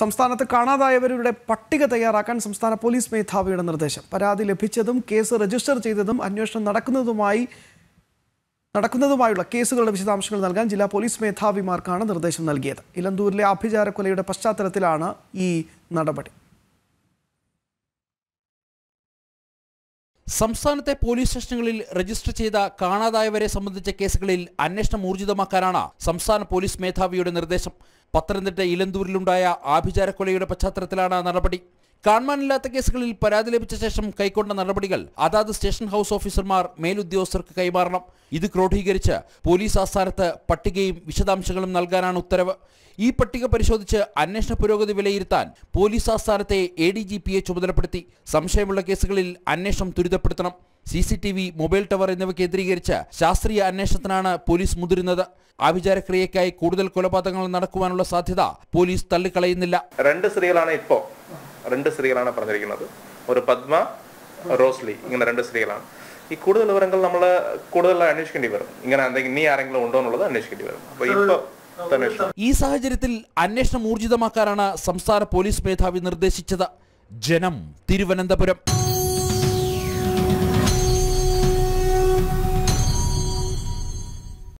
സംസ്ഥാനത്ത് കാണാതായവരുടെ പട്ടിക തയ്യാറാക്കാൻ സംസ്ഥാന പോലീസ് മേധാവിയുടെ നിർദ്ദേശം. പരാതി ലഭിച്ചതും കേസ് രജിസ്റ്റർ ചെയ്തതും അന്വേഷണം നടക്കുന്നതുമായി നടക്കുന്നതുമായുള്ള കേസുകളുടെ വിശദാംശങ്ങൾ നൽകാൻ ജില്ലാ പോലീസ് മേധാവിമാർക്കാണ് നിർദ്ദേശം നൽകിയത്. ഇലന്തൂരിലെ ആഭിചാരക്കൊലയുടെ പശ്ചാത്തലത്തിലാണ് ഈ നടപടി. സംസ്ഥാനത്തെ പോലീസ് സ്റ്റേഷനുകളിൽ രജിസ്റ്റർ ചെയ്ത കാണാതായവരെ സംബന്ധിച്ച കേസുകളിൽ അന്വേഷണം ഊർജിതമാക്കാനാണ് സംസ്ഥാന പോലീസ് മേധാവിയുടെ നിർദ്ദേശം. പത്തനംതിട്ട ഇലന്തൂരിലുണ്ടായ ആഭിചാരക്കൊലയുടെ പശ്ചാത്തലത്തിലാണ് നടപടി. കാണാനില്ലാത്ത കേസുകളിൽ പരാതി ലഭിച്ച ശേഷം കൈക്കൊണ്ട നടപടികൾ. അതാത് സ്റ്റേഷൻ ഹൗസ് ഓഫീസർമാർ മേലുദ്യോഗസ്ഥർക്ക് കൈമാറണം. ഇത് ക്രോഡീകരിച്ച് പോലീസ് ആസ്ഥാനത്ത് പട്ടികയും വിശദാംശങ്ങളും നൽകാനാണ് ഉത്തരവ്. ഈ പട്ടിക പരിശോധിച്ച് അന്വേഷണ പുരോഗതി വിലയിരുത്താൻ പോലീസ് ആസ്ഥാനത്തെ എ ഡി ജി പിയെ ചുമതലപ്പെടുത്തി. സംശയമുള്ള കേസുകളിൽ അന്വേഷണം ത്വരിതപ്പെടുത്തണം. C C T V mobile tower എന്നിവ കേന്ദ്രീകരിച്ച് ശാസ്ത്രീയ അന്വേഷണത്തിനാണ് പോലീസ് മുതിരുന്നത്. ആഭിചാരക്രിയക്കായി കൂടുതൽ കൊലപാതകങ്ങൾ നടക്കുവാനുള്ള സാധ്യത പോലീസ് തള്ളിക്കളയുന്നില്ല. രണ്ട് സ്ത്രീകളാണ് ഇപ്പോൾ രണ്ട് സ്ത്രീകളാണ് പറഞ്ഞിരിക്കുന്നത്. ഒരു പത്മ റോസ്ലി. ഇങ്ങനെ രണ്ട് സ്ത്രീകളാണ്. ഈ കൂടുതൽ വിവരങ്ങൾ നമ്മൾ കൂടുതൽ അന്വേഷിക്കേണ്ടി വരും. ഇങ്ങനെ എന്തെങ്കിലും ഇനി ആരെങ്കിലും ഉണ്ടോ എന്നുള്ളത് അന്വേഷിക്കേണ്ടി വരും. അപ്പൊ ഇപ്പൊ ഈ സാഹചര്യത്തിൽ അന്വേഷണം ഊർജിതമാക്കാനാണ് സംസ്ഥാന പോലീസ് മേധാവി നിർദ്ദേശിച്ചത്. ജനം തിരുവനന്തപുരം.